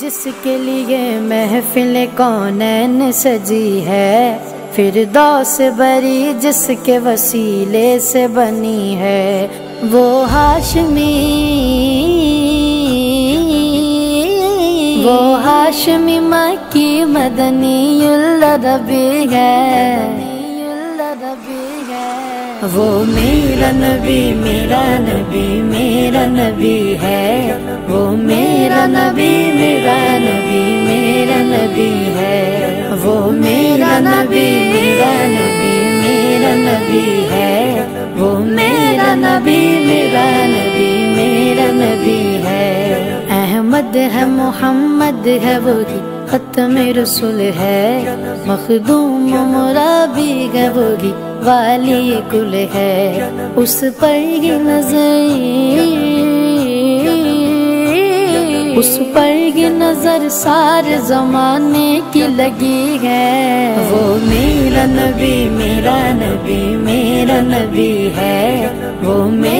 जिसके लिए महफिल कौनैन सजी है? फिर दौस बरी जिसके वसीले से बनी है। वो हाशमी वो हाशमी मक्की मदनी रबी है। वो मेरा नबी मेरा नबी मेरा नबी है। वो मेरा नबी नबी है। वो मेरा नबी मेरा नबी मेरा नबी है। अहमद है, मोहम्मद है वही खत्म रसुल है। मखदूम मुराबी है वही वाली कुल है। उस पर ही नज़र, उस पर ही नज़र सारे जमाने की लगी है। वो मेरा नबी मेरा नबी मेरा नबी है। वो मेरा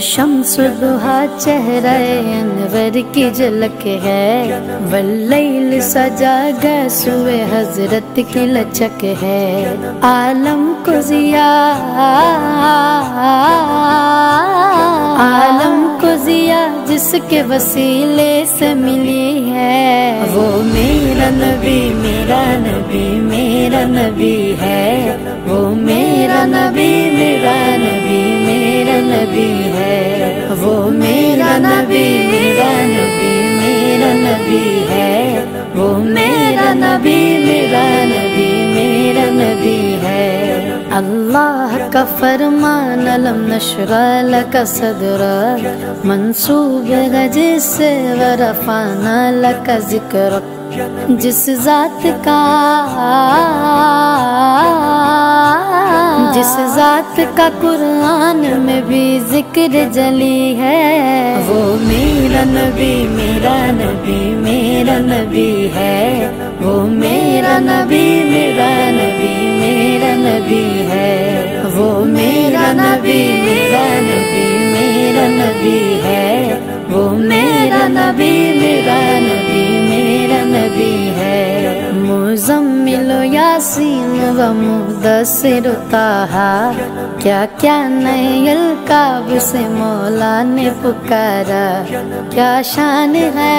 वह शम्स दुहा चेहरा अनवर की झलक है। वल्लैल सजा गए हज़रत की लचक है। आलम को जिया, आलम को जिया जिसके वसीले से मिली है। वो मेरा नबी मेरा नबी मेरा नबी है। वो मेरा नबी मेरा नबी मेरा नबी है। वो मेरा नबी मेरा नबी मेरा नबी है। वो मेरा नबी मेरा नबी मेरा नबी है। अल्लाह का फरमान, अलम नशरा का सदर। मंसूब है जिससे वरफाना लका ज़िक्र। जिस जात का जिस जात का कुरान में भी ज़िक्र जली है। वो मेरा नबी मेरा नबी मेरा नबी है। वो मेरा नबी मेरा नबी मेरा नबी है। वो मेरा नबी मेरा नबी मेरा नबी है। यासीन व क्या क्या नए काब से मौला ने पुकारा। क्या शान है?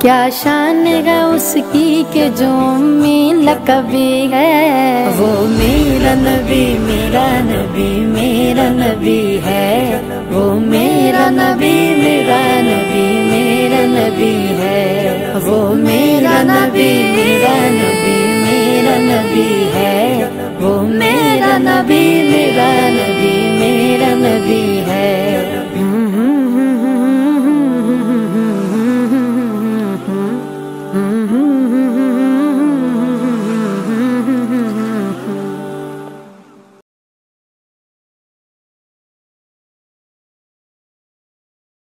क्या शान है उसकी के जो मिल कभी है? वो मेरा नबी मेरा नबी मेरा नबी है। वो मेरा नबी मेरा नबी मेरा नबी है। वो मेरा नबी मेरा नबी मेरा नबी है। वो मेरा नबी